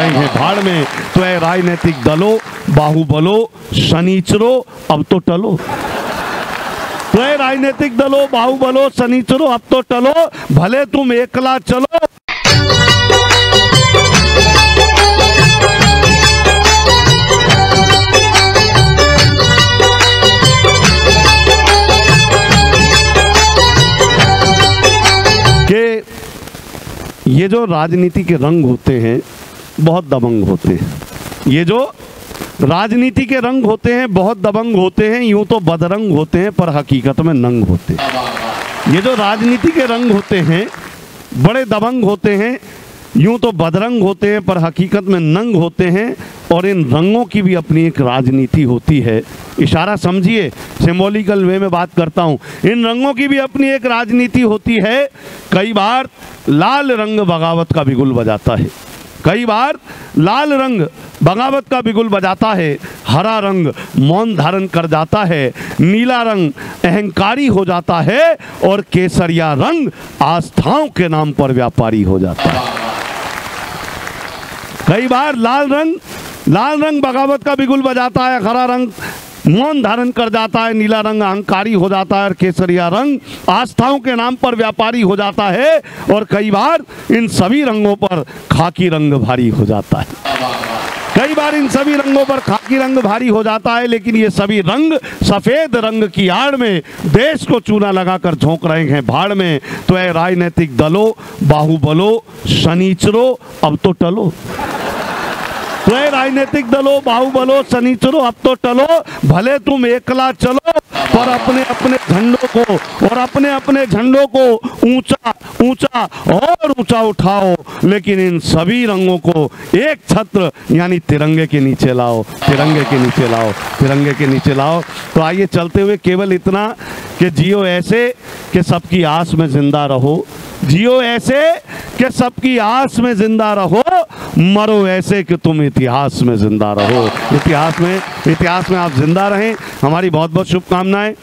हैं। भाड़ में तो है राजनीतिक दलों, बाहुबलो, शनिचरो, अब तो टलो। तो है राजनीतिक दलों, बाहुबलो, शनिचरो, अब तो टलो। भले तुम एकला चलो। ये जो राजनीति के रंग होते हैं बहुत दबंग होते हैं। ये जो राजनीति के रंग होते हैं, बहुत दबंग होते हैं, यूँ तो बदरंग होते हैं, पर हकीकत में नंग होते हैं। ये जो राजनीति के रंग होते हैं, बड़े दबंग होते हैं, यूँ तो बदरंग होते हैं, पर हकीकत में नंग होते हैं, और इन रंगों की भी अपनी एक राजनीति होती है। इशारा समझिए सिम्बोलिकल वे में बात करता हूँ। इन रंगों की भी अपनी एक राजनीति होती है। कई बार लाल रंग बगावत का बिगुल बजाता है। कई बार लाल रंग बगावत का बिगुल बजाता है, हरा रंग मौन धारण कर जाता है, नीला रंग अहंकारी हो जाता है और केसरिया रंग आस्थाओं के नाम पर व्यापारी हो जाता है। कई बार लाल रंग लाल रंग बगावत का बिगुल बजाता है, हरा रंग मौन धारण कर जाता है, नीला रंग अहंकारी हो जाता है और केसरिया रंग आस्थाओं के नाम पर व्यापारी हो जाता है और कई बार इन सभी रंगों पर खाकी रंग भारी हो जाता है। कई बार इन सभी रंगों पर खाकी रंग भारी हो जाता है, लेकिन ये सभी रंग सफ़ेद रंग की आड़ में देश को चूना लगाकर झोंक रहे हैं भाड़ में। तो राजनीतिक दलों, बाहुबलो, शनिचरो, अब तो टलो। तो राजनीतिक दलों, बाहुबलो, शनिचरो, अब तो टलो। भले तुम एकला चलो, पर अपने अपने झंडों को, और अपने अपने झंडों को ऊँचा ऊँचा और ऊँचा उठाओ। लेकिन इन सभी रंगों को एक छत्र, यानी तिरंगे के नीचे लाओ, तिरंगे के नीचे लाओ, तिरंगे के नीचे लाओ। तो आइए चलते हुए केवल इतना कि जियो ऐसे कि सबकी आस में ज़िंदा रहो। जियो ऐसे कि सबकी आस में ज़िंदा रहो, मरो ऐसे कि तुम इतिहास में ज़िंदा रहो। इतिहास में इतिहास में आप ज़िंदा रहें। हमारी बहुत बहुत शुभकामनाएँ।